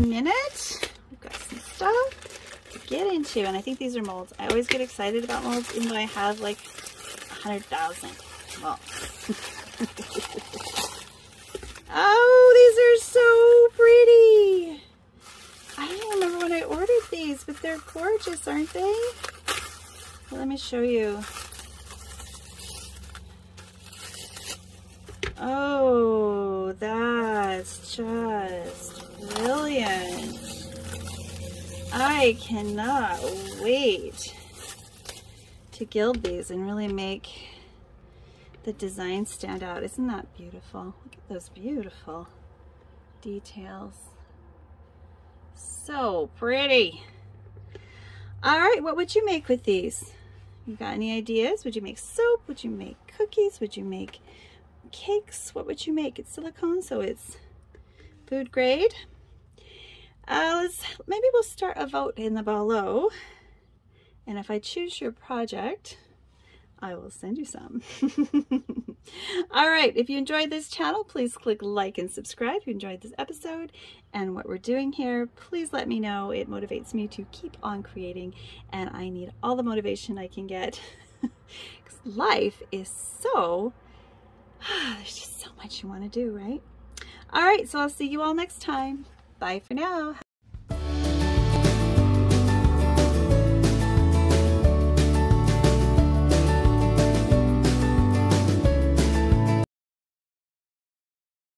minute. We've got some stuff to get into. And I think these are molds. I always get excited about molds, even though I have like a 100,000. Well. oh, these are so pretty. I don't remember when I ordered these, but they're gorgeous, aren't they? Let me show you. Oh, that's just I cannot wait to gild these and really make the design stand out. Isn't that beautiful? Look at those beautiful details. So pretty. All right, what would you make with these? You got any ideas? Would you make soap? Would you make cookies? Would you make cakes, what would you make? It's silicone, so it's food grade. Uh, let's, maybe we'll start a vote in the below. And if I choose your project, I will send you some. All right, if you enjoyed this channel, please click like and subscribe if you enjoyed this episode and what we're doing here. Please let me know. It motivates me to keep on creating and I need all the motivation I can get because life is so There's just so much you want to do, right? All right, so I'll see you all next time. Bye for now.